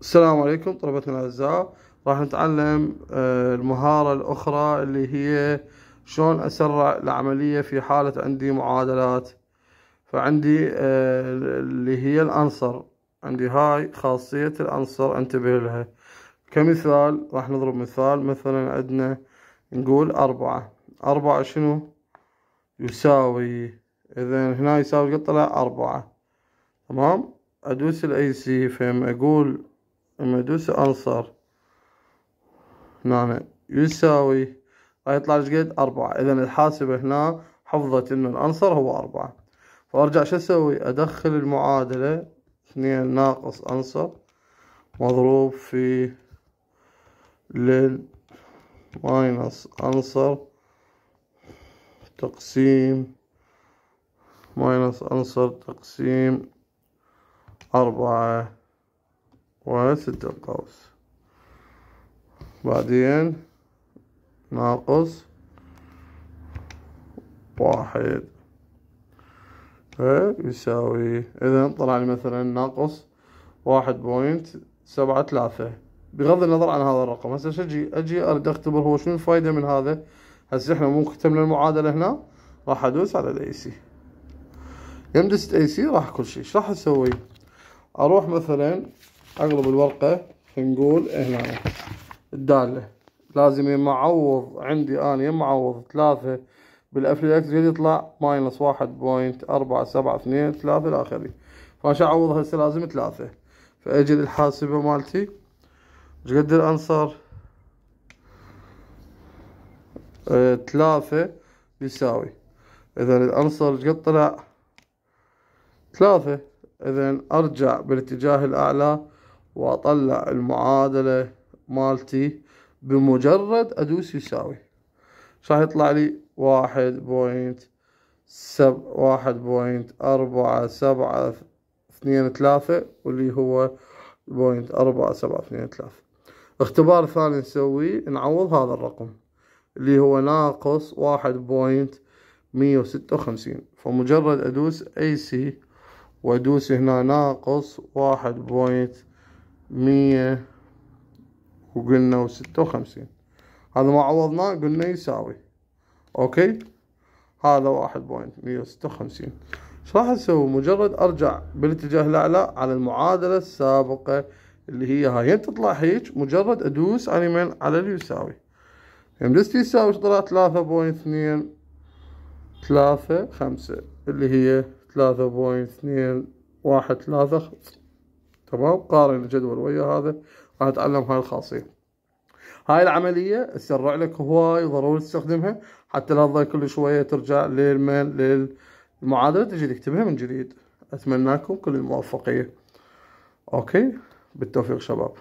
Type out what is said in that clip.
السلام عليكم طلبتنا الأعزاء. راح نتعلم آه، المهارة الأخرى اللي هي شلون أسرع العملية في حالة عندي معادلات. فعندي آه، اللي هي الأنصر. عندي هاي خاصية الأنصر أنتبه لها. كمثال راح نضرب مثال. مثلا عندنا نقول أربعة. أربعة شنو؟ يساوي إذا هنا يساوي طلع أربعة. تمام؟ أدوس ال AC فهم أقول لما ادوس answer هنا يساوي راح يطلع إيش قد أربعة إذا الحاسبة هنا حفظت إنه ال answer هو أربعة فأرجع شو أسوي أدخل المعادلة اثنين ناقص answer مضروب في لل minus answer تقسيم minus answer تقسيم أربعة وستة القوس. بعدين ناقص واحد. يساوي إذا طلع لي مثلا ناقص واحد point سبعة ثلاثة. بغض النظر عن هذا الرقم هسه أجي؟ أجي أريد أختبر هو شنو الفايدة من هذا؟ هسه إحنا مو كتبنا المعادلة هنا راح أدوس على ال AC يوم دست AC راح كل شيء. إيش راح أسوي؟ أروح مثلا اقلب الورقة نقول هنا. الدالة لازم يما اعوض عندي أنا يما اعوض ثلاثة. بال f x يطلع minus واحد point أربعة سبعة اثنين ثلاثة إلى آخره. فعشان أعوض هسه؟ لازم ثلاثة. فأجي للحاسبة مالتي. إيش ال answer؟ آه ثلاثة يساوي اذا ال answer إيش طلع؟ ثلاثة. اذا أرجع بالاتجاه الأعلى. وأطلع المعادلة مالتي بمجرد أدوس يساوي. راح يطلع لي واحد point سب واحد point أربعة سبعة اثنين ثلاثة واللي هو point أربعة سبعة اثنين ثلاثة. اختبار ثاني نسويه نعوض هذا الرقم اللي هو ناقص واحد point مية وستة وخمسين. فمجرد أدوس AC وأدوس هنا ناقص واحد point مية وقلنا وستة وخمسين. هذا ما عوضناه قلنا يساوي. okay؟ هذا واحد point مية وستة وخمسين. إيش راح أسوي مجرد أرجع بالاتجاه الأعلى على المعادلة السابقة اللي هي هاي. تطلع هيك مجرد أدوس على اليمين على اللي يساوي. يوم دست يساوي طلع ثلاثة point اثنين ثلاثة خمسة اللي هي ثلاثة point اثنين واحد ثلاثة تمام؟ قارن الجدول ويا هذا راح أتعلم هاي الخاصية. هاي العملية تسرع لك هواي ضروري تستخدمها حتى لا تظل كل شوية ترجع للمين للمعادلة. تجي تكتبها من جديد. اتمنى لكم كل الموفقية. okay؟ بالتوفيق شباب.